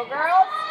Well, girls,